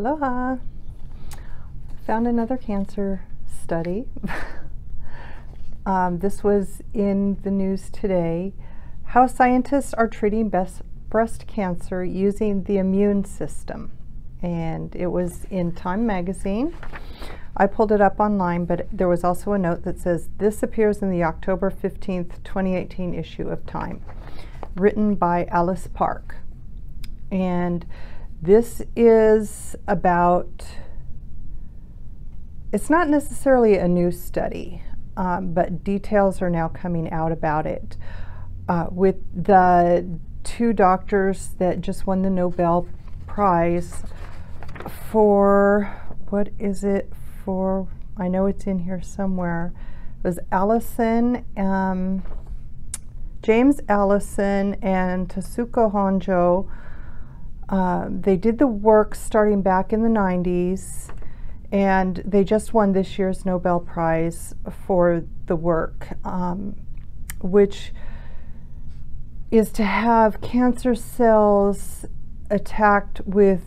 Aloha. Found another cancer study. um, this was in the news today. How scientists are treating breast cancer using the immune system. And it was in Time magazine. I pulled it up online, but there was also a note that says this appears in the October 15th, 2018 issue of Time, written by Alice Park. And this is about, it's not necessarily a new study, um, but details are now coming out about it. Uh, with the two doctors that just won the Nobel Prize for, what is it for? I know it's in here somewhere. It was Allison, um, James Allison, and Tasuku Honjo uh, they did the work starting back in the 90s, and they just won this year's Nobel Prize for the work, um, which is to have cancer cells attacked with,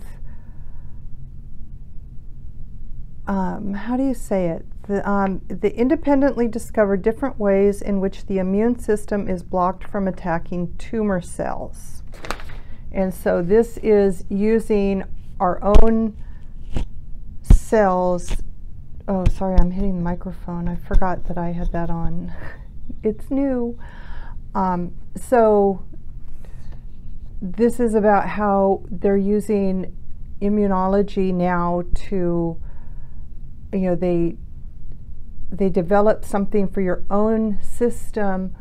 um, how do you say it? The, um, the independently discovered different ways in which the immune system is blocked from attacking tumor cells. And so this is using our own cells. Oh, sorry, I'm hitting the microphone. I forgot that I had that on. it's new. Um, so this is about how they're using immunology now to, you know, they they develop something for your own system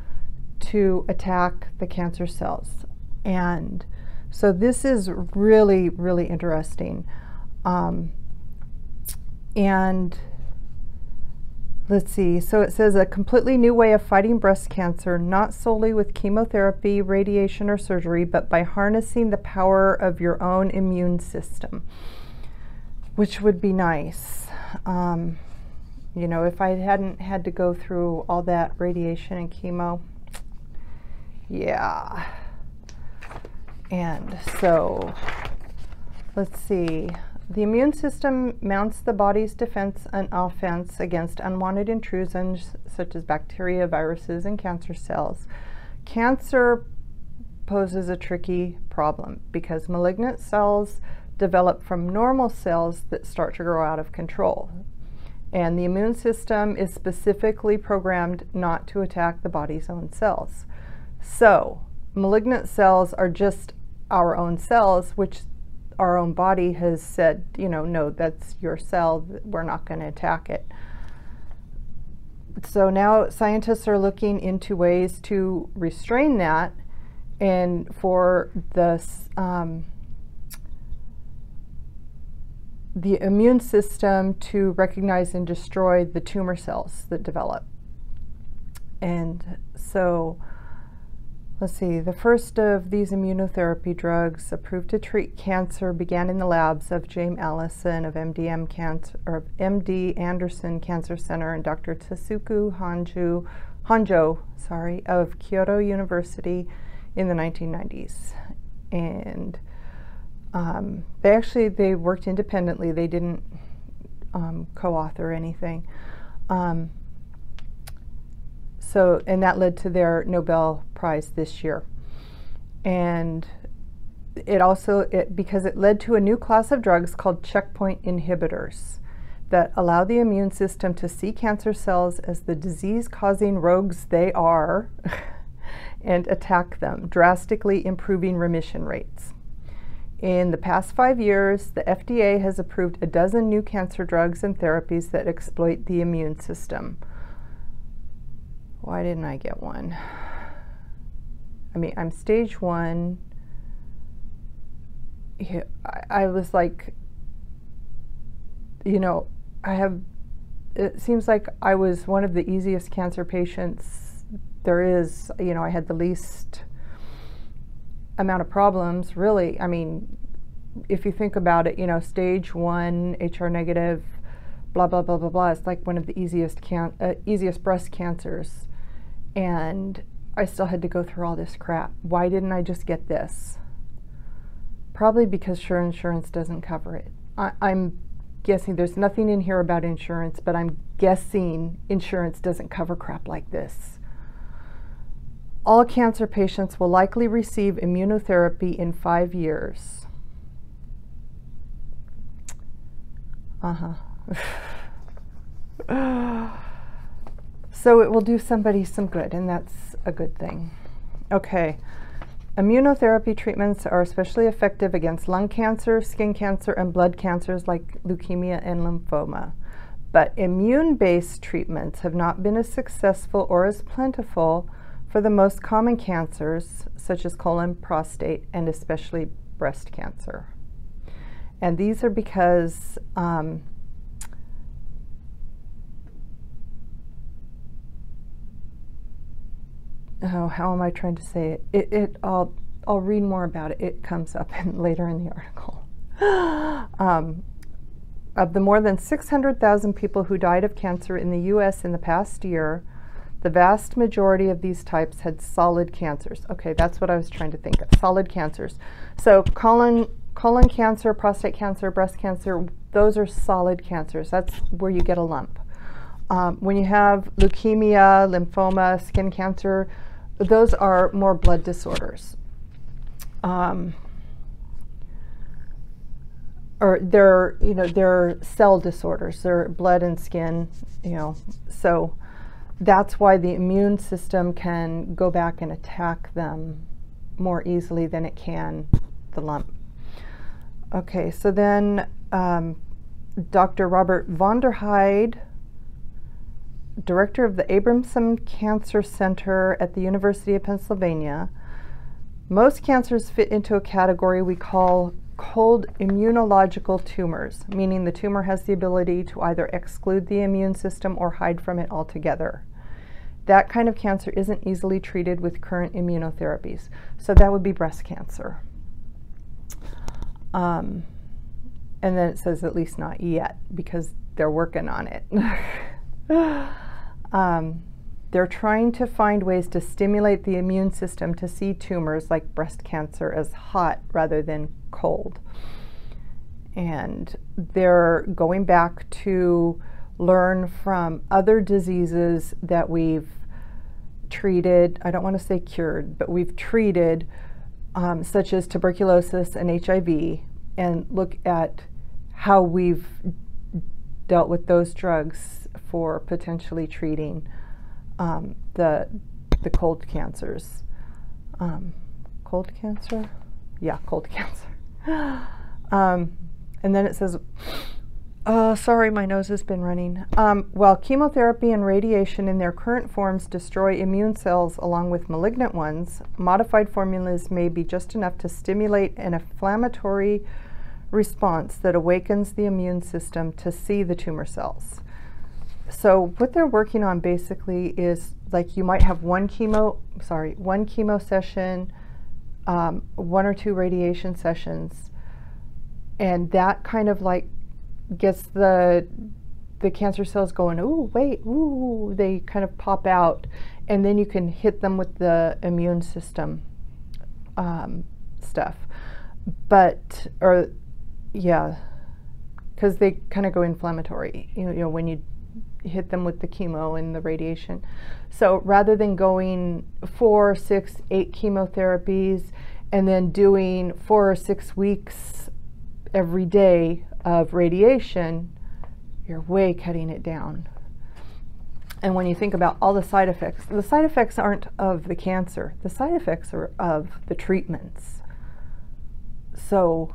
to attack the cancer cells. And so this is really, really interesting. Um, and let's see, so it says a completely new way of fighting breast cancer, not solely with chemotherapy, radiation, or surgery, but by harnessing the power of your own immune system, which would be nice. Um, you know, if I hadn't had to go through all that radiation and chemo, yeah. And so, let's see. The immune system mounts the body's defense and offense against unwanted intrusions such as bacteria, viruses, and cancer cells. Cancer poses a tricky problem because malignant cells develop from normal cells that start to grow out of control. And the immune system is specifically programmed not to attack the body's own cells. So, malignant cells are just our own cells, which our own body has said, you know, no, that's your cell, we're not going to attack it. So now scientists are looking into ways to restrain that and for the, um, the immune system to recognize and destroy the tumor cells that develop. And so Let's see, the first of these immunotherapy drugs approved to treat cancer began in the labs of James Allison of MDM Cancer, or MD Anderson Cancer Center and Dr. Tasuku Hanju, Honjo sorry, of Kyoto University in the 1990s. And um, they actually, they worked independently. They didn't um, co-author anything. Um, so, and that led to their Nobel Prize this year. And it also, it, because it led to a new class of drugs called checkpoint inhibitors that allow the immune system to see cancer cells as the disease-causing rogues they are and attack them, drastically improving remission rates. In the past five years, the FDA has approved a dozen new cancer drugs and therapies that exploit the immune system. Why didn't I get one? I mean, I'm stage one. I, I was like, you know, I have, it seems like I was one of the easiest cancer patients there is. You know, I had the least amount of problems, really. I mean, if you think about it, you know, stage one, HR negative, blah, blah, blah, blah, blah. It's like one of the easiest, can- uh, easiest breast cancers and I still had to go through all this crap. Why didn't I just get this? Probably because sure insurance doesn't cover it. I, I'm guessing there's nothing in here about insurance, but I'm guessing insurance doesn't cover crap like this. All cancer patients will likely receive immunotherapy in five years. Uh huh. so it will do somebody some good, and that's a good thing. Okay. Immunotherapy treatments are especially effective against lung cancer, skin cancer, and blood cancers like leukemia and lymphoma. But immune based treatments have not been as successful or as plentiful for the most common cancers, such as colon, prostate, and especially breast cancer. And these are because um, oh, how am I trying to say it? It, it I'll, I'll read more about it. It comes up in, later in the article. um, of the more than 600,000 people who died of cancer in the U.S. in the past year, the vast majority of these types had solid cancers. Okay, that's what I was trying to think of. Solid cancers. So colon colon cancer, prostate cancer, breast cancer, those are solid cancers. That's where you get a lump. Um, when you have leukemia, lymphoma, skin cancer, those are more blood disorders. Um, or they're, you know, they're cell disorders. They're blood and skin, you know. So that's why the immune system can go back and attack them more easily than it can the lump. Okay, so then um, Dr. Robert Vonderheide, director of the Abramson Cancer Center at the University of Pennsylvania, most cancers fit into a category we call cold immunological tumors, meaning the tumor has the ability to either exclude the immune system or hide from it altogether. That kind of cancer isn't easily treated with current immunotherapies. So that would be breast cancer. Um, and then it says at least not yet because they're working on it. um, they're trying to find ways to stimulate the immune system to see tumors like breast cancer as hot rather than cold. And they're going back to learn from other diseases that we've treated, I don't want to say cured, but we've treated, um, such as tuberculosis and HIV, and look at how we've dealt with those drugs for potentially treating um, the, the cold cancers. Um, cold cancer? Yeah, cold cancer. Um, and then it says, uh, sorry, my nose has been running. Um, while chemotherapy and radiation in their current forms destroy immune cells along with malignant ones, modified formulas may be just enough to stimulate an inflammatory response that awakens the immune system to see the tumor cells. So what they're working on basically is like you might have one chemo, sorry, one chemo session, um, one or two radiation sessions, and that kind of like gets the the cancer cells going, ooh, wait, ooh, they kind of pop out. And then you can hit them with the immune system um, stuff. But, or, yeah, because they kind of go inflammatory, you know, you know, when you hit them with the chemo and the radiation. So rather than going four, six, eight chemotherapies and then doing four or six weeks every day of radiation, you're way cutting it down. And when you think about all the side effects, the side effects aren't of the cancer, the side effects are of the treatments. So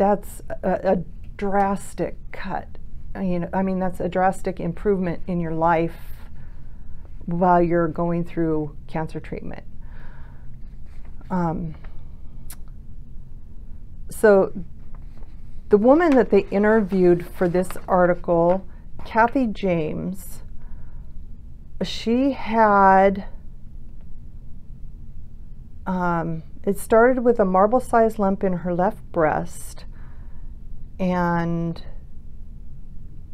that's a, a drastic cut. You know, I mean, that's a drastic improvement in your life while you're going through cancer treatment. Um, so the woman that they interviewed for this article, Kathy James, she had, um, it started with a marble sized lump in her left breast, and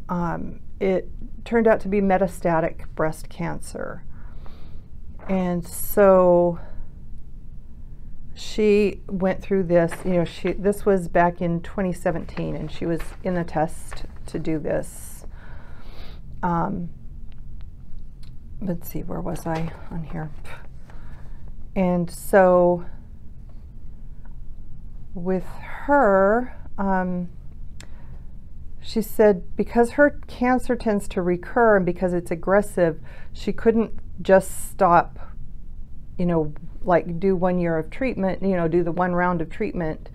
um, it turned out to be metastatic breast cancer. And so she went through this, you know, she this was back in 2017 and she was in the test to do this. Um, let's see, where was I on here? And so with her, um, she said because her cancer tends to recur and because it's aggressive, she couldn't just stop, you know, like do one year of treatment, you know, do the one round of treatment,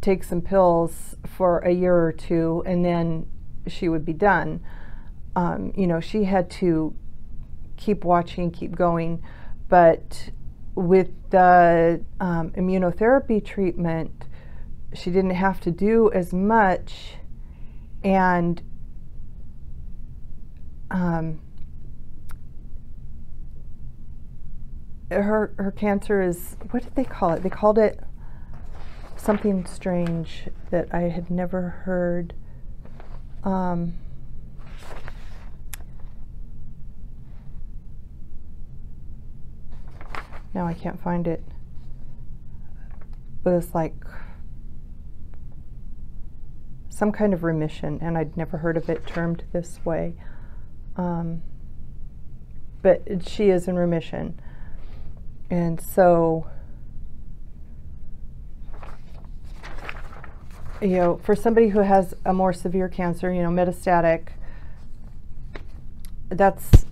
take some pills for a year or two, and then she would be done. Um, you know, she had to keep watching, keep going. But with the um, immunotherapy treatment, she didn't have to do as much. And um, her her cancer is what did they call it? They called it something strange that I had never heard. Um, now I can't find it. But it's like some kind of remission, and I'd never heard of it termed this way. Um, but she is in remission. And so, you know, for somebody who has a more severe cancer, you know, metastatic, that's,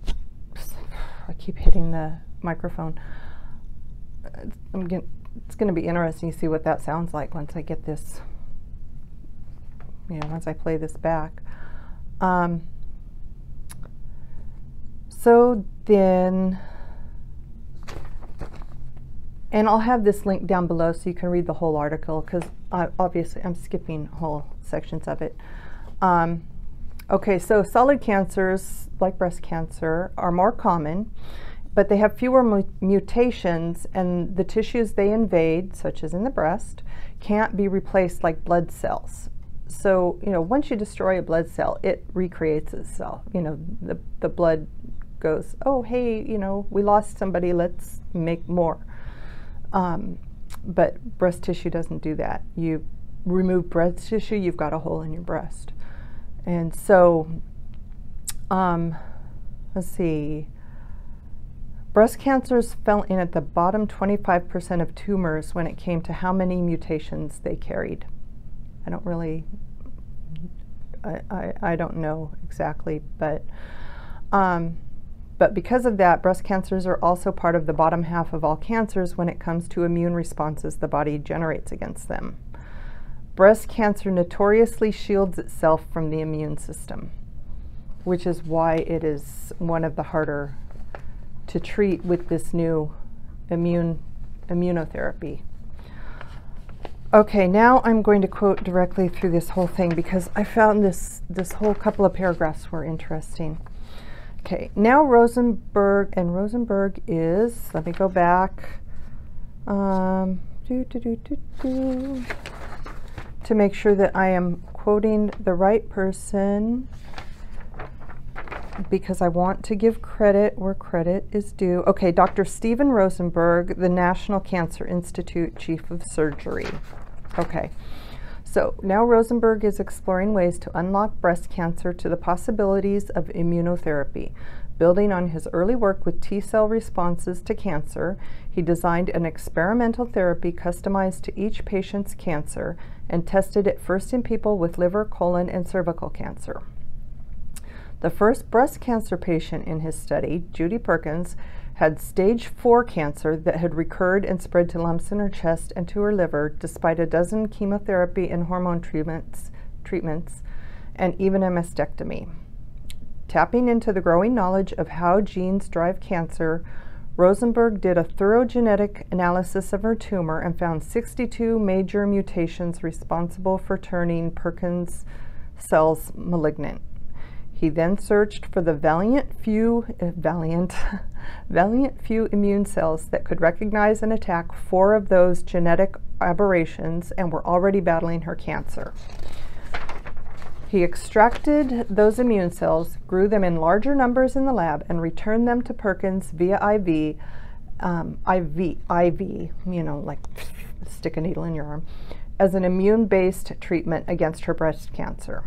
I keep hitting the microphone. I'm getting, it's going to be interesting to see what that sounds like once I get this, you know, once I play this back. Um, so then, and I'll have this link down below so you can read the whole article because obviously I'm skipping whole sections of it. Um, okay, so solid cancers like breast cancer are more common, but they have fewer mu mutations and the tissues they invade, such as in the breast, can't be replaced like blood cells. So, you know, once you destroy a blood cell, it recreates itself. You know, the, the blood goes, oh, hey, you know, we lost somebody, let's make more. Um, but breast tissue doesn't do that. You remove breast tissue, you've got a hole in your breast. And so, um, let's see, breast cancers fell in at the bottom 25% of tumors when it came to how many mutations they carried. I don't really, I, I, I don't know exactly, but um, but because of that, breast cancers are also part of the bottom half of all cancers when it comes to immune responses the body generates against them. Breast cancer notoriously shields itself from the immune system, which is why it is one of the harder to treat with this new immune immunotherapy. Okay, now I'm going to quote directly through this whole thing because I found this, this whole couple of paragraphs were interesting. Okay, now Rosenberg, and Rosenberg is, let me go back, um, do, do, do, do, do, to make sure that I am quoting the right person because I want to give credit where credit is due. Okay, Dr. Steven Rosenberg, the National Cancer Institute Chief of Surgery. Okay. So now Rosenberg is exploring ways to unlock breast cancer to the possibilities of immunotherapy. Building on his early work with T cell responses to cancer, he designed an experimental therapy customized to each patient's cancer and tested it first in people with liver, colon, and cervical cancer. The first breast cancer patient in his study, Judy Perkins, had stage 4 cancer that had recurred and spread to lumps in her chest and to her liver despite a dozen chemotherapy and hormone treatments, treatments and even a mastectomy. Tapping into the growing knowledge of how genes drive cancer, Rosenberg did a thorough genetic analysis of her tumor and found 62 major mutations responsible for turning Perkins cells malignant. He then searched for the valiant few, uh, valiant, valiant few immune cells that could recognize and attack four of those genetic aberrations and were already battling her cancer. He extracted those immune cells, grew them in larger numbers in the lab, and returned them to Perkins via IV um, IV, IV, you know, like stick a needle in your arm, as an immune based treatment against her breast cancer.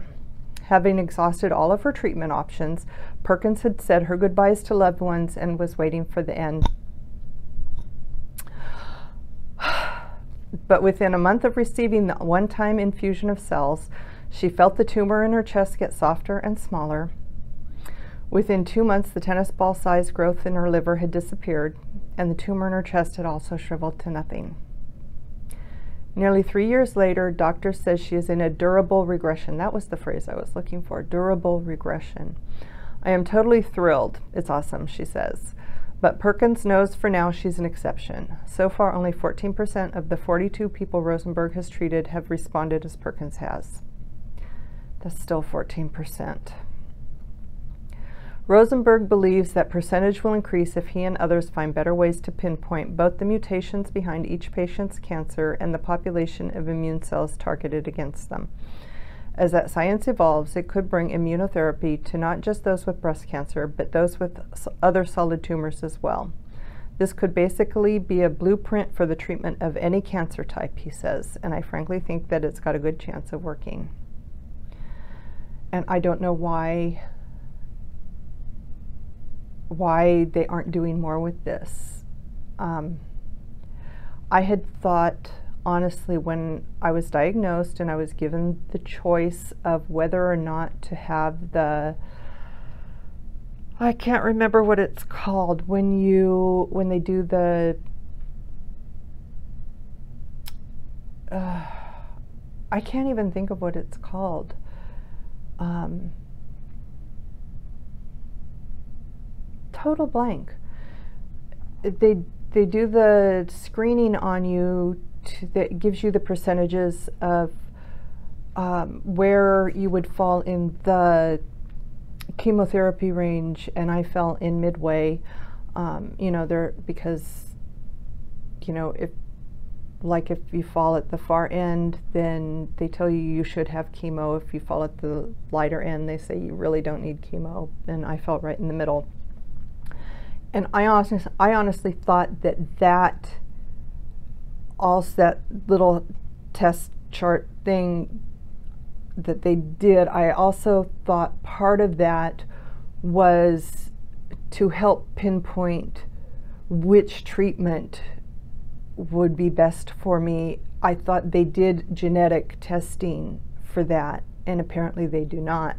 Having exhausted all of her treatment options, Perkins had said her goodbyes to loved ones and was waiting for the end. But within a month of receiving the one time infusion of cells, she felt the tumor in her chest get softer and smaller. Within two months, the tennis ball sized growth in her liver had disappeared, and the tumor in her chest had also shriveled to nothing. Nearly three years later, doctor says she is in a durable regression. That was the phrase I was looking for durable regression. I am totally thrilled. It's awesome, she says. But Perkins knows for now she's an exception. So far, only 14% of the 42 people Rosenberg has treated have responded as Perkins has. That's still 14%. Rosenberg believes that percentage will increase if he and others find better ways to pinpoint both the mutations behind each patient's cancer and the population of immune cells targeted against them. As that science evolves, it could bring immunotherapy to not just those with breast cancer, but those with other solid tumors as well. This could basically be a blueprint for the treatment of any cancer type, he says, and I frankly think that it's got a good chance of working. And I don't know why why they aren't doing more with this. Um, I had thought, honestly, when I was diagnosed and I was given the choice of whether or not to have the I can't remember what it's called when you when they do the uh, I can't even think of what it's called. Um, total blank. They they do the screening on you to, that gives you the percentages of um, where you would fall in the chemotherapy range, and I fell in midway. Um, you know, there because you know if like if you fall at the far end, then they tell you you should have chemo. If you fall at the lighter end, they say you really don't need chemo. And I fell right in the middle and I honestly, I honestly thought that that also that little test chart thing that they did, I also thought part of that was to help pinpoint which treatment would be best for me. I thought they did genetic testing for that, and apparently they do not.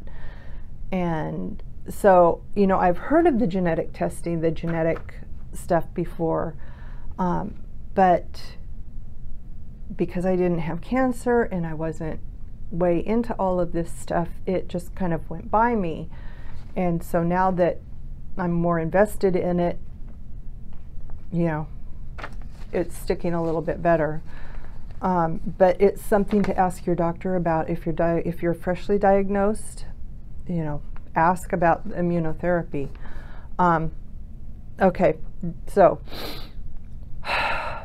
And so, you know, I've heard of the genetic testing, the genetic stuff before, um, but because I didn't have cancer and I wasn't way into all of this stuff, it just kind of went by me. And so now that I'm more invested in it, you know, it's sticking a little bit better. Um, but it's something to ask your doctor about if you're if you're freshly diagnosed. You know, ask about immunotherapy. Um, okay, so I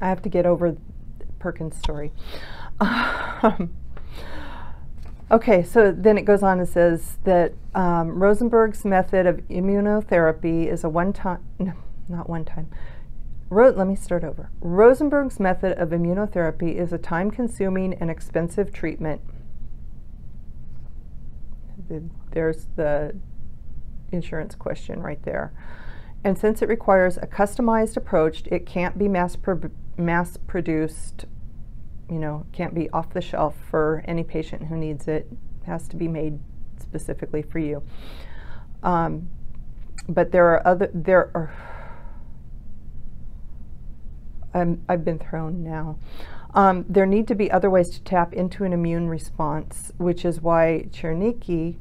have to get over Perkins' story. Okay, so then it goes on and says that um, Rosenberg's method of immunotherapy is a one time, no, not one time, Ro let me start over. Rosenberg's method of immunotherapy is a time consuming and expensive treatment. There's the insurance question right there. And since it requires a customized approach, it can't be mass, mass produced, you know, can't be off the shelf for any patient who needs it. it has to be made specifically for you. Um, but there are other, there are, I'm, I've been thrown now. Um, there need to be other ways to tap into an immune response, which is why Czerniecki,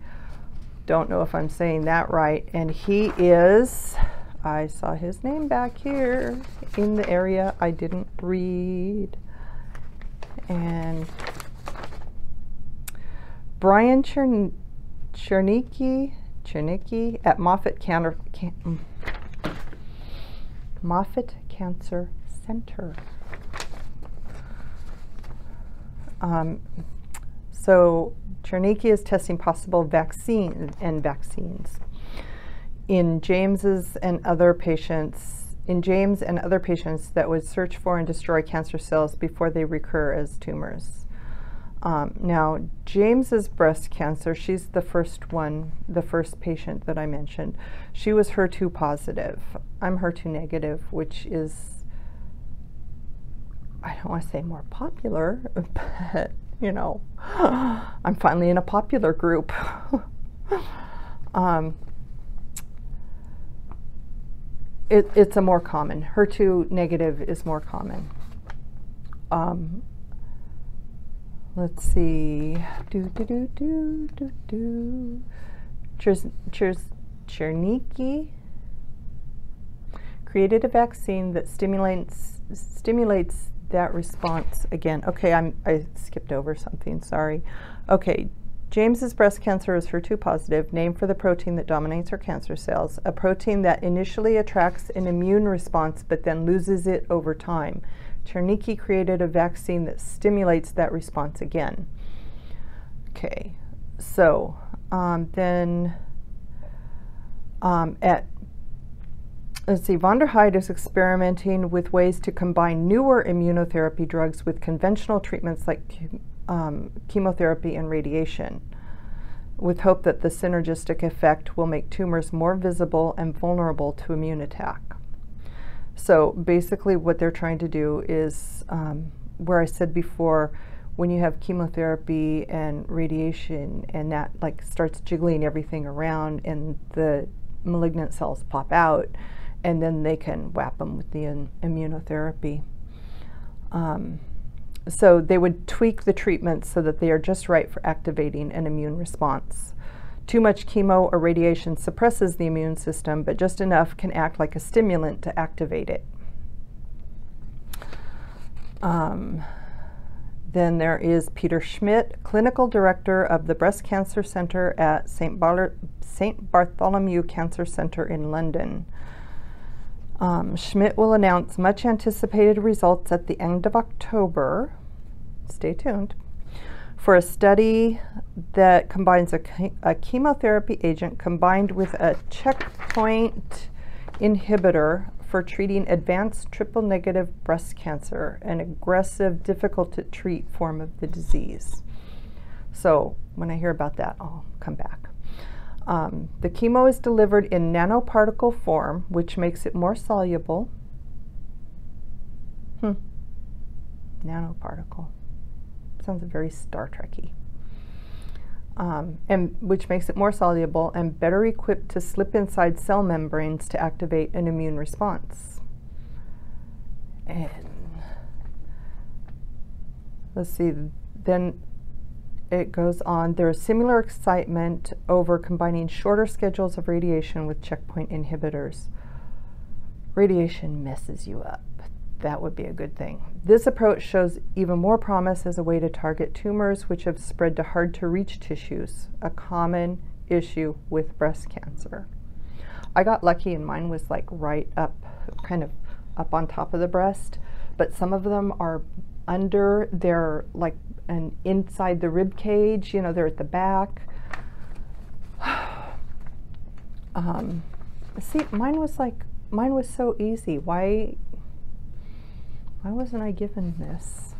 don't know if I'm saying that right, and he is, I saw his name back here in the area I didn't read. And Brian Chern Czerniecki, Czerniecki at Moffitt Cancer, Can Moffitt Cancer center. Um, so Czerniecki is testing possible vaccine and vaccines. in James's and other patients, in James and other patients that would search for and destroy cancer cells before they recur as tumors. Um, now, James's breast cancer, she's the first one, the first patient that I mentioned. She was HER2 positive. I'm HER2 negative, which is, I don't want to say more popular, but, you know, I'm finally in a popular group. um, it, it's a more common. HER2 negative is more common. Um, let's see. Do do do do do do. Chers, Chers, created a vaccine that stimulates stimulates that response again. Okay, I'm I skipped over something. Sorry. Okay, James's breast cancer is HER2 positive, named for the protein that dominates her cancer cells, a protein that initially attracts an immune response but then loses it over time. Czerniecki created a vaccine that stimulates that response again. Okay, so um, then um, at let's see, Vonderheide is experimenting with ways to combine newer immunotherapy drugs with conventional treatments like um, chemotherapy and radiation, with hope that the synergistic effect will make tumors more visible and vulnerable to immune attack. So basically what they're trying to do is, um, where I said before, when you have chemotherapy and radiation and that like starts jiggling everything around and the malignant cells pop out and then they can whap them with the immunotherapy. Um, so they would tweak the treatments so that they are just right for activating an immune response. Too much chemo or radiation suppresses the immune system, but just enough can act like a stimulant to activate it. Um, then there is Peter Schmid, Clinical Director of the Breast Cancer Center at St. Bar St. Bartholomew Cancer Center in London. Um, Schmid will announce much anticipated results at the end of October. Stay tuned for a study that combines a, a, chemotherapy agent combined with a checkpoint inhibitor for treating advanced triple negative breast cancer, an aggressive, difficult to treat form of the disease. So when I hear about that, I'll come back. Um, the chemo is delivered in nanoparticle form, which makes it more soluble. Hmm. Nanoparticle sounds very Star Trekky. Um, and which makes it more soluble and better equipped to slip inside cell membranes to activate an immune response. And let's see, then it goes on. There is similar excitement over combining shorter schedules of radiation with checkpoint inhibitors. Radiation messes you up that would be a good thing. This approach shows even more promise as a way to target tumors which have spread to hard to reach tissues, a common issue with breast cancer. I got lucky and mine was like right up, kind of up on top of the breast, but some of them are under, they're like and inside the rib cage, you know, they're at the back. um, see, mine was like, mine was so easy. Why why wasn't I given this?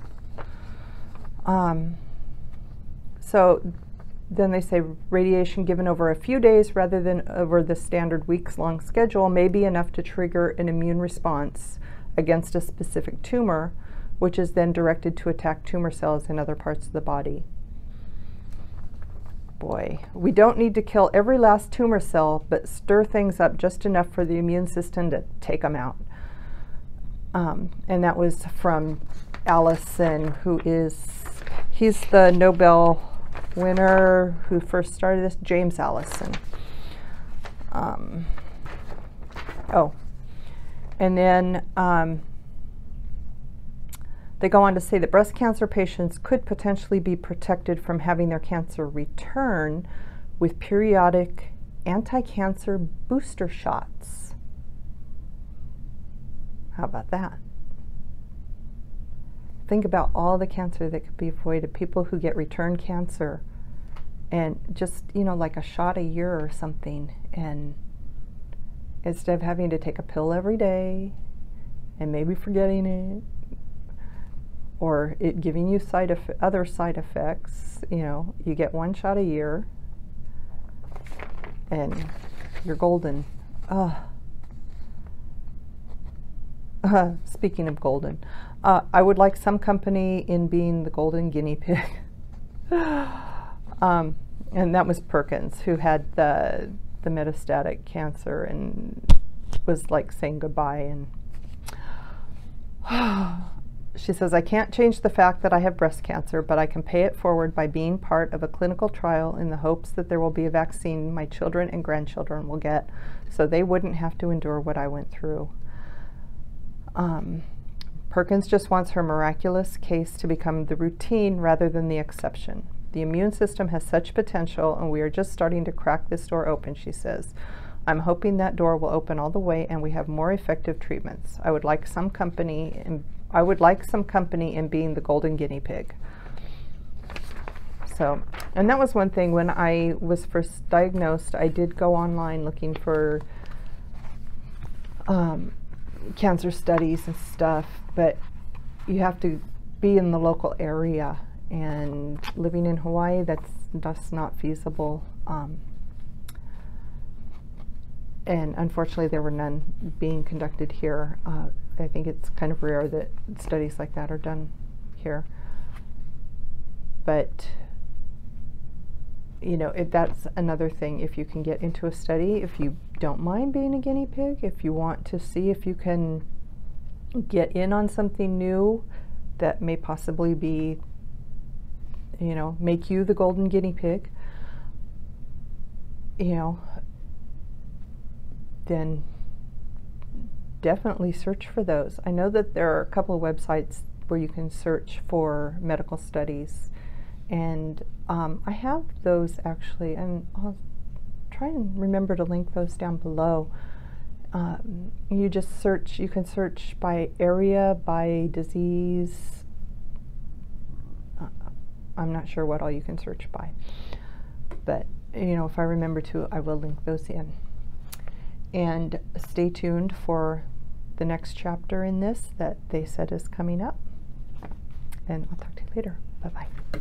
Um, so then they say radiation given over a few days rather than over the standard weeks long schedule may be enough to trigger an immune response against a specific tumor, which is then directed to attack tumor cells in other parts of the body. Boy, we don't need to kill every last tumor cell, but stir things up just enough for the immune system to take them out. Um, and that was from Allison, who is, he's the Nobel winner who first started this, James Allison. Um, oh, and then um, they go on to say that breast cancer patients could potentially be protected from having their cancer return with periodic anti-cancer booster shots. How about that? Think about all the cancer that could be avoided. People who get return cancer and just, you know, like a shot a year or something. And instead of having to take a pill every day and maybe forgetting it or it giving you side eff- other side effects, you know, you get one shot a year and you're golden. Uh, uh, speaking of golden, uh, I would like some company in being the golden guinea pig. um, and that was Perkins, who had the the metastatic cancer and was like saying goodbye. And she says, I can't change the fact that I have breast cancer, but I can pay it forward by being part of a clinical trial in the hopes that there will be a vaccine my children and grandchildren will get so they wouldn't have to endure what I went through. Um, Perkins just wants her miraculous case to become the routine rather than the exception. The immune system has such potential, and we are just starting to crack this door open, she says. I'm hoping that door will open all the way and we have more effective treatments. I would like some company I would like some company in being the golden guinea pig. So, and that was one thing when I was first diagnosed, I did go online looking for um, cancer studies and stuff, but you have to be in the local area and living in Hawaii, that's that's not feasible. Um, and unfortunately, there were none being conducted here. Uh, I think it's kind of rare that studies like that are done here. But you know, if that's another thing. If you can get into a study, if you don't mind being a guinea pig, if you want to see if you can get in on something new that may possibly be you know, make you the golden guinea pig, you know, then definitely search for those. I know that there are a couple of websites where you can search for medical studies, and um, I have those actually, and I'll try and remember to link those down below. Um, you just search, you can search by area, by disease, I'm not sure what all you can search by. But, you know, if I remember to, I will link those in. And stay tuned for the next chapter in this that they said is coming up. And I'll talk to you later. Bye bye.